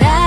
that